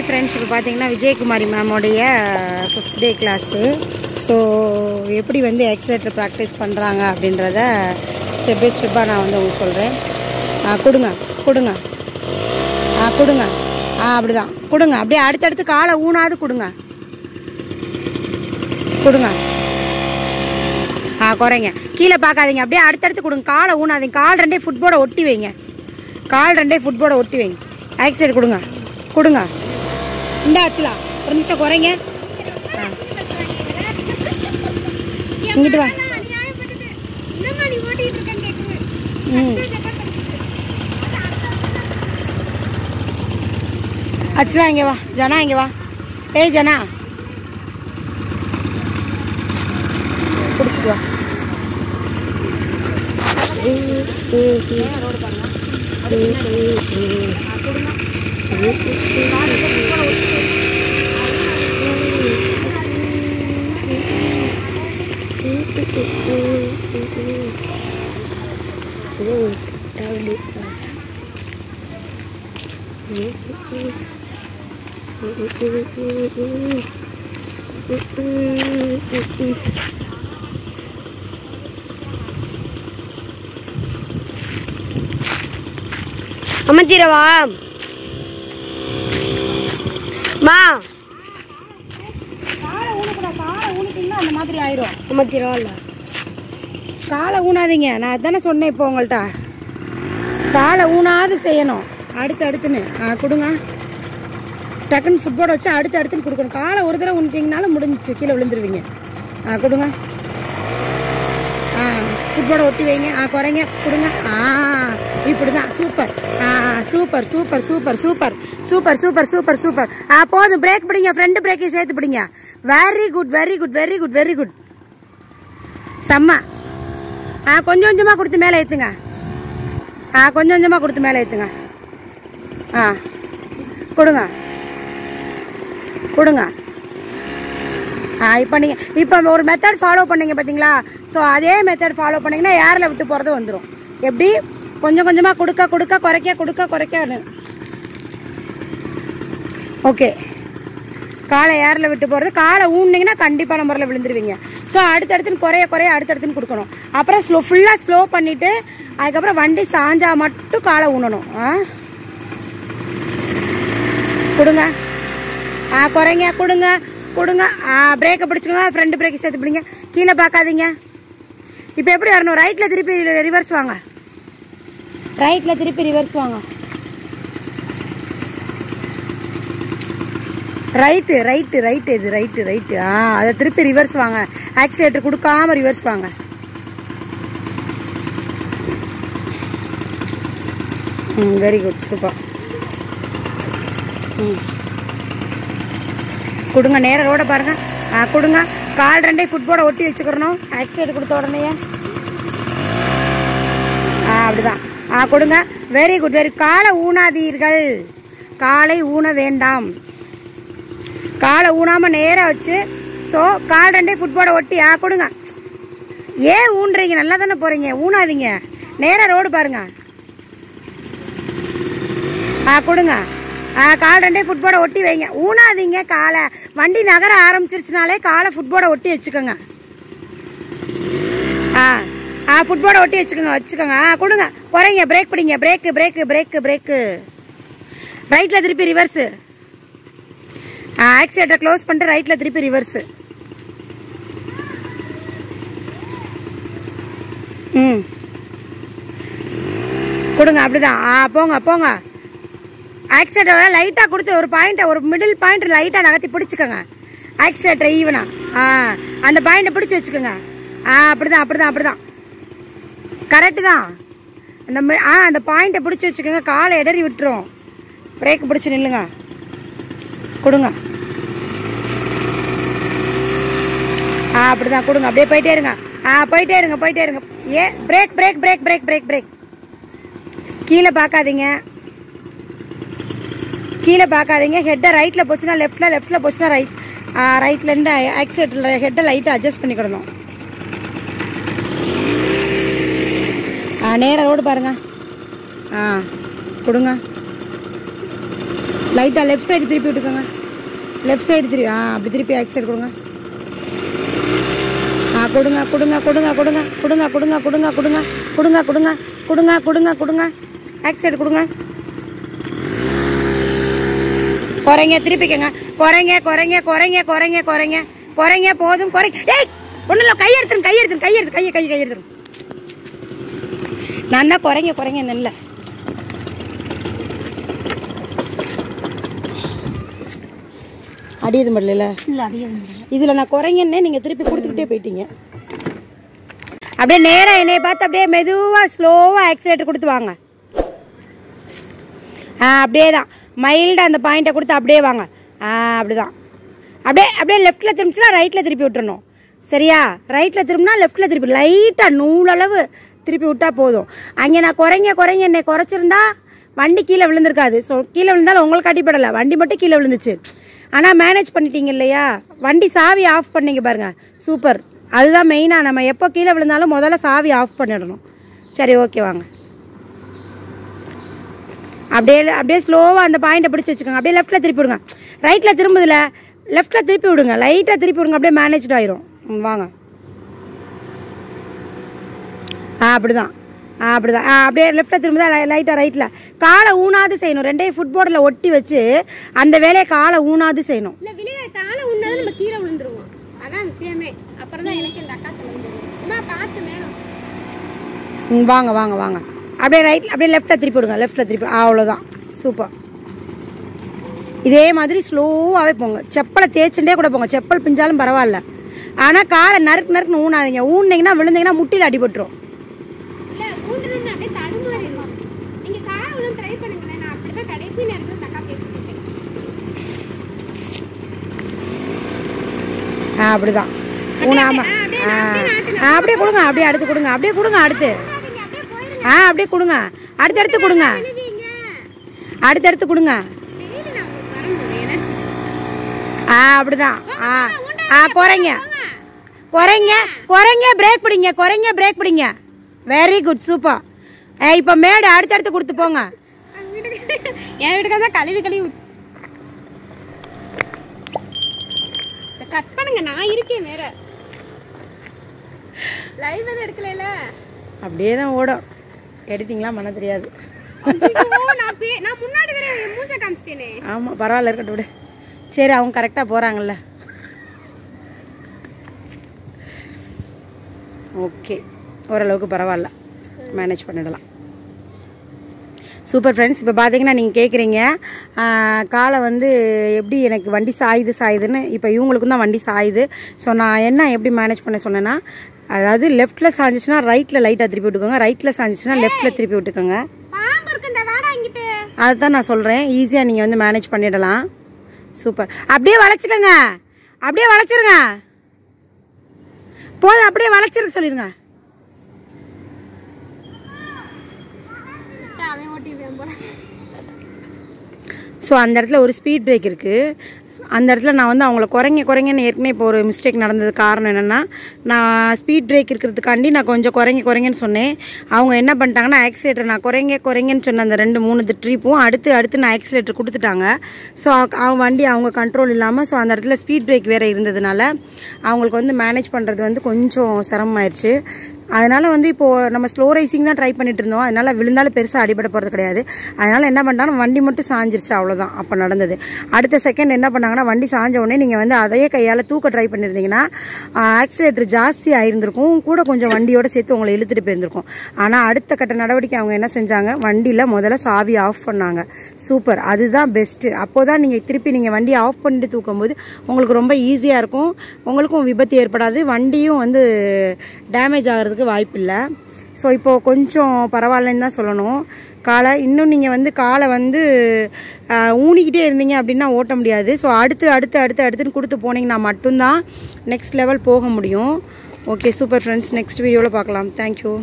Hi friends இப்போ பார்த்தீங்கன்னா விஜயகுமாரி மேமோடைய ஃபிஃப்த் டே கிளாஸு ஸோ எப்படி வந்து எக்ஸலேட்டர் ப்ராக்டிஸ் பண்ணுறாங்க அப்படின்றத ஸ்டெப் பை ஸ்டெப்பாக நான் வந்து உங்களுக்கு சொல்கிறேன் ஆ கொடுங்க கொடுங்க. ஆ கொடுங்க. ஆ அப்படிதான். கொடுங்க அப்படியே அடுத்தடுத்து காலை ஊனாது கொடுங்க. கொடுங்க. ஆ குறைங்க. கீழே பார்க்காதீங்க அப்படியே அடுத்தடுத்து கொடுங்க. காலை ஊனாதீங்க. கால் ரெண்டே ஃபுட்போர்டை ஒட்டி வைங்க. கால் ரெண்டே ஃபுட்போர்டை ஒட்டி வைங்க. ஆக்சைடு கொடுங்க. கொடுங்க. இந்த ஆச்சுலா ஒரு நிமிஷம் குறைங்க ஆ. இங்கிட்டு வா ம் அச்சுலா இங்கே வா ஜனா இங்கே வா ஏய் ஜனா பிடிச்சிட்டு வா அமர்த்திடவா மா. காலை ஊனக்கூடாது காலை ஊனிட்டீங்கன்னா அந்த மாதிரி ஆயிரும். அமர்த்திடவா இல்லை காலை ஊனாதீங்க. நான் அதானே சொன்னேன் இப்போ உங்கள்கிட்ட காலை ஊனாது செய்யணும். அடுத்து அடுத்துன்னு. ஆ கொடுங்க. டக்குன்னு ஃபுட்போர்டை வச்சு அடுத்து அடுத்துன்னு கொடுக்கணும். காலை ஒரு தடவை ஊனிட்டிங்கனாலும் முடிஞ்சிச்சு. கீழே விழுந்துருவீங்க. ஆ கொடுங்க. ஆ. ஃபுட்போர்டை ஒட்டி வைங்க ஆ குறைங்க கொடுங்க ஆ இப்படி தான் சூப்பர் ஆ super super super super super super super super ஆ போதும் பிரேக் பிடிங்க ஃப்ரெண்டு பிரேக்கையும் சேர்த்து பிடிங்க very good very good very good very good செம்ம ஆ கொஞ்சம் கொஞ்சமாக கொடுத்து மேலே ஏற்றுங்க ஆ கொஞ்சம் கொஞ்சமாக கொடுத்து மேலே ஏற்றுங்க ஆ கொடுங்க கொடுங்க ஆ இப்போ நீங்கள் இப்போ ஒரு மெத்தட் ஃபாலோ பண்ணீங்க பார்த்தீங்களா ஸோ அதே மெத்தட் ஃபாலோ பண்ணீங்கன்னா ஏரில் விட்டு போகிறது வந்துடும் எப்படி? கொஞ்சம் கொஞ்சமாக கொடுக்க கொடுக்க குறைக்க கொடுக்க குறைக்க ஓகே காலை ஏரில் விட்டு போகிறது காலை ஊனிங்கன்னா கண்டிப்பான முறையில் விழுந்துருவீங்க. ஸோ அடுத்தடுத்துன்னு குறைய குறைய அடுத்தடுத்துன்னு கொடுக்கணும். அப்புறம் ஸ்லோ ஃபுல்லாக ஸ்லோ பண்ணிவிட்டு அதுக்கப்புறம் வண்டி சாஞ்சா மட்டும் காலை ஊனணும் ஆ? கொடுங்க. ஆ குறைங்க கொடுங்க கொடுங்க. ஆ பிரேக்கை பிடிச்சிக்கோங்க. ஃப்ரெண்டு பிரேக்கை சேர்த்து பிடிங்க. கீழே பார்க்காதீங்க. இப்போ எப்படி வரணும்? ரைட்டில் திருப்பி ரிவர்ஸ் வாங்க. ரைட்டில் திருப்பி ரிவர்ஸ் வாங்க. ரைட்டு ரைட்டு ரைட்டு இது ரைட்டு ரைட்டு ஆ அதை திருப்பி ரிவர்ஸ் வாங்க. ஆக்சிலேட்டர் கொடுக்காம ரிவர்ஸ் வாங்க. ம் வெரி குட் சூப்பர் ம். கொடுங்க நேர ரோட பாருங்க. ஆ கொடுங்க. கால் ரெண்டே ஃபுட்போர்டை ஒட்டி வச்சுக்கிறணும். ஆக்சிடென்ட் கொடுத்த உடனே ஆ அப்படிதான். ஆ கொடுங்க. வெரி குட் வெரி காலை ஊனாதீர்கள். காலை ஊன வேண்டாம். காலை ஊனாமல் நேராக வச்சு ஸோ கால் ரெண்டே ஃபுட்போர்டை ஒட்டி ஆ கொடுங்க. ஏன் ஊன்றீங்க? நல்லா தானே போகிறீங்க ஊனாதீங்க. நேராக ரோடு பாருங்க. ஆ கொடுங்க. கால் ரெண்டே ஃபுட்போர்டை ஒட்டி வைங்க. ஊனாதீங்க காலை. வண்டி நகர ஆரம்பிச்சிருச்சுனாலே காலை ஃபுட்போர்டை ஒட்டி வச்சுக்கோங்க. ஆ ஆ ஃபுட்போர்டை ஒட்டி வச்சுக்கோங்க வச்சுக்கோங்க. ஆ கொடுங்க. குறைங்க. பிரேக் பிடிங்க. பிரேக்கு பிரேக்கு பிரேக்கு பிரேக்கு ரைட்டில் திருப்பி ரிவர்ஸு ஆ ஆக்சிலேட்டர் க்ளோஸ் பண்ணிட்டு ரைட்டில் திருப்பி ரிவர்ஸு ம். கொடுங்க அப்படிதான். ஆ போங்க போங்க. ஆக்சிலேட்டர் லைட்டாக கொடுத்து ஒரு பாயிண்ட்டை ஒரு மிடில் பாயிண்ட் லைட்டாக நகர்த்தி பிடிச்சிக்கோங்க. ஆக்சிலேட்டர் ஈவனா ஆ அந்த பாயிண்ட்டை பிடிச்சி வச்சுக்கோங்க. ஆ அப்படி தான் அப்படிதான் அப்படிதான். கரெக்டு தான். அந்த மி- ஆ அந்த பாயிண்ட்டை பிடிச்சி வச்சுக்கோங்க. காலை இடறி விட்டுரும். பிரேக் பிடிச்சி நில்லுங்க. கொடுங்க. ஆ அப்படி தான் கொடுங்க. அப்படியே போயிட்டே இருங்க. ஆ போயிட்டே இருங்க போயிட்டே இருங்க. ஏ break break break break break break கீழே பார்க்காதீங்க. கீழே பார்க்காதீங்க ஹெட்டை ரைட்டில் போச்சுன்னா லெஃப்ட்டில் லெஃப்ட்டில் போச்சுன்னா ரைட் ரைட்லேருந்து ஆக்சிலேட்டரில் ஹெட்டை லைட்டாக அட்ஜஸ்ட் பண்ணிக்கிடணும் ஆ நேராக ரோடு பாருங்கள் ஆ கொடுங்க லைட்டாக லெஃப்ட் சைடு திருப்பி விட்டுக்கோங்க லெஃப்ட் சைடு திருப்பி ஆ அப்படி திருப்பி ஆக் சைடு கொடுங்க ஆ கொடுங்க கொடுங்க கொடுங்க கொடுங்க கொடுங்க கொடுங்க கொடுங்க கொடுங்க கொடுங்க கொடுங்க கொடுங்க கொடுங்க கொடுங்க ஆக்ஸ் சைடு கொடுங்க குறைங்க திருப்பிக்கங்க. குறைங்க குறைங்க குறைங்க குறைங்க குறைங்க. குறைங்க போதும் குறை ஏய் ஒன்றும் இல்லை கை எடுத்துருங்க கை எடுத்துருங்க கை எடுத்து கையை கை கை எடுத்துருங்க. நான் தான் குறைங்க குறைங்க நெல்ல. அடியது முடியல இல்லை அடியாது இதில் நான் குறைங்கன்னே நீங்கள் திருப்பி கொடுத்துக்கிட்டே போயிட்டீங்க. அப்படியே நேராக என்னைய பார்த்து அப்படியே மெதுவாக ஸ்லோவாக ஆக்சிலேட்டர் கொடுத்து வாங்க. ஆ அப்படியே தான் மைல்டாக அந்த பாயிண்ட்டை கொடுத்து அப்படியே வாங்க. அப்படிதான். அப்படி தான் அப்படியே அப்படியே லெஃப்ட்டில் திரும்பிச்சுன்னா ரைட்டில் திருப்பி விட்டுறணும். சரியா? ரைட்டில் திரும்பினா லெஃப்ட்டில் திருப்பி லைட்டாக நூலளவு திருப்பி விட்டால் போதும். அங்கே நான் குறைங்க குறைங்க என்னை குறைச்சிருந்தா வண்டி கீழே விழுந்திருக்காது. ஸோ கீழே விழுந்தாலும் உங்களுக்கு அடிப்படலை வண்டி மட்டும் கீழே விழுந்துச்சு. ஆனால் மேனேஜ் பண்ணிட்டீங்க இல்லையா? வண்டி சாவி ஆஃப் பண்ணிங்க பாருங்கள் சூப்பர் அதுதான் மெயினாக நம்ம எப்போ கீழே விழுந்தாலும் முதல்ல சாவி ஆஃப் பண்ணிடணும். சரி ஓகே வாங்க. அப்படியே அப்படியே ஸ்லோவாக அந்த பாயிண்ட்டை பிடிச்சி வச்சுக்கோங்க. அப்படியே லெஃப்ட்டில் திருப்பி விடுங்க. ரைட்டில் திரும்புதில்ல லெஃப்ட்டில் திருப்பி விடுங்க. லைட்டாக திருப்பி விடுங்க. அப்படியே மேனேஜ்ட் ஆயிரும். வாங்க. ஆ அப்படிதான். ஆ அப்படிதான். ஆ அப்படியே லெஃப்ட்டில் திரும்புதா லைட்டாக ரைட்டில் காலை ஊனாது செய்யணும். ரெண்டையும் ஃபுட்போர்டில் ஒட்டி வச்சு அந்த வேலையை காலை ஊனாது செய்யணும். இல்லை விளையா தாழை உண்ணாலும் நம்ம கீழே விழுந்துருவோம். அதான் விஷயமே. அப்புறம் தான் எனக்கு இந்த அக்கா சொல்லுங்க வாங்க வாங்க வாங்க. அப்படியே ரைட் அப்படியே லெஃப்ட்டில் திருப்பி விடுங்க. லெஃப்ட்டில் திருப்பி அவ்வளோதான் சூப்பர் இதே மாதிரி ஸ்லோவாகவே போங்க. செப்பலை தேய்ச்சுட்டே கூட போங்க. செப்பல் பிஞ்சாலும் பரவாயில்ல. ஆனால் காலை நறுக்கு நறுக்குன்னு ஊனாதீங்க. ஊனிங்கன்னா விழுந்தீங்கன்னா முட்டியில் அடிபட்டுரும் அப்படிதான் ஊனாம அப்படியே கொடுங்க அப்படியே அடுத்து கொடுங்க. அப்படியே கொடுங்க அடுத்து. ஆ அப்படியே கொடுங்க. அடுத்தடுத்து கொடுங்க. அடுத்தடுத்து கொடுங்க. ஆ அப்படிதான். ஆ ஆ குறைங்க. குறைங்க குறைங்க பிரேக் பிடிங்க குறைங்க பிரேக் பிடிங்க. வெரி குட் சூப்பர் ஏ இப்போ மேடு அடுத்தடுத்து கொடுத்து போங்க. என் வீட்டுக்கு தான் கழுவி கழுவி கட் பண்ணுங்க நான் இருக்கேன் வேற. லைவ் எதுவும் எடுக்கல அப்படியே தான் ஓடும். எடிட்டிங்லாம் பண்ண தெரியாது. ஆமாம் பரவாயில்ல இருக்கட்டும் விடு. சரி அவங்க கரெக்டாக போகிறாங்கல்ல ஓகே ஓரளவுக்கு பரவாயில்ல. மேனேஜ் பண்ணிடலாம். சூப்பர் ஃப்ரெண்ட்ஸ் இப்போ பார்த்தீங்கன்னா நீங்கள் கேட்குறீங்க காலை வந்து எப்படி எனக்கு வண்டி சாயுது சாயுதுன்னு இப்போ இவங்களுக்கும் தான் வண்டி சாயுது. ஸோ நான் என்ன எப்படி மேனேஜ் பண்ண சொன்னேன்னா அதாவது லெஃப்ட்டில் சாஞ்சிச்சுன்னா ரைட்டில் லைட்டாக திருப்பி விட்டுக்கோங்க. ரைட்டில் சாஞ்சிச்சுன்னா லெஃப்ட்டில் திருப்பி விட்டுக்கோங்க. அதுதான் நான் சொல்கிறேன் ஈஸியாக நீங்கள் வந்து மேனேஜ் பண்ணிடலாம். சூப்பர் அப்படியே வளைச்சிக்கோங்க. அப்படியே வளைச்சிருங்க. போதும் அப்படியே வளைச்சிருக்க சொல்லிடுங்க. ஸோ அந்த இடத்துல ஒரு ஸ்பீட் பிரேக் இருக்குது அந்த இடத்துல நான் வந்து அவங்கள குறைங்க குறைங்கன்னு ஏற்கனவே இப்போ ஒரு மிஸ்டேக் நடந்தது காரணம் என்னென்னா நான் ஸ்பீட் பிரேக் இருக்கிறதுக்காண்டி நான் கொஞ்சம் குறைங்க குறைங்கன்னு சொன்னேன். அவங்க என்ன பண்ணிட்டாங்கன்னா ஆக்சிலேட்டர் நான் குறைங்க குறைங்கன்னு சொன்ன அந்த ரெண்டு மூணு ட்ரிப்பும் அடுத்து அடுத்து நான் ஆக்சிலேட்டர் கொடுத்துட்டாங்க. ஸோ அவங்க வண்டி அவங்க கண்ட்ரோல் இல்லாமல் ஸோ அந்த இடத்துல ஸ்பீட் பிரேக் வேறு இருந்ததுனால அவங்களுக்கு வந்து மேனேஜ் பண்ணுறது வந்து கொஞ்சம் சிரமமாயிருச்சு. அதனால் வந்து இப்போது நம்ம ஸ்லோ ரைசிங் தான் ட்ரை பண்ணிட்டு இருந்தோம். அதனால் விழுந்தாலும் பெருசாக அடிபட போகிறது கிடையாது. அதனால் என்ன பண்ணாலும் வண்டி மட்டும் சாஞ்சிருச்சு அவ்வளோதான் அப்போ நடந்தது. அடுத்த செகண்ட் என்ன பண்ணாங்கன்னா வண்டி சாஞ்ச உடனே நீங்கள் வந்து அதையே கையால் தூக்க ட்ரை பண்ணியிருந்தீங்கன்னா ஆக்சிலேட்டர் ஜாஸ்தி ஆயிருந்திருக்கும். கூட கொஞ்சம் வண்டியோட சேர்த்து உங்களை இழுத்துட்டு போயிருந்திருக்கும். ஆனால் அடுத்த கட்ட நடவடிக்கை அவங்க என்ன செஞ்சாங்க? வண்டியில் முதல்ல சாவி ஆஃப் பண்ணாங்க. சூப்பர் அதுதான் பெஸ்ட்டு அப்போ தான் நீங்கள் திருப்பி நீங்கள் வண்டியை ஆஃப் பண்ணிட்டு தூக்கும்போது உங்களுக்கு ரொம்ப ஈஸியாக இருக்கும். உங்களுக்கும் விபத்து ஏற்படாது. வண்டியும் வந்து டேமேஜ் ஆகிறதுக்கு வாய்ப்பு இல்லை ஸோ இப்போது கொஞ்சம் பரவாயில்லன்னு தான் சொல்லணும். காலை இன்னும் நீங்கள் வந்து காலை வந்து ஊனிக்கிட்டே இருந்தீங்க அப்படின்னா ஓட்ட முடியாது. ஸோ அடுத்து அடுத்து அடுத்து அடுத்துன்னு கொடுத்து போனீங்கன்னா மட்டும்தான் நெக்ஸ்ட் லெவல் போக முடியும். ஓகே சூப்பர் ஃப்ரெண்ட்ஸ் நெக்ஸ்ட் வீடியோவில் பார்க்கலாம். தேங்க்யூ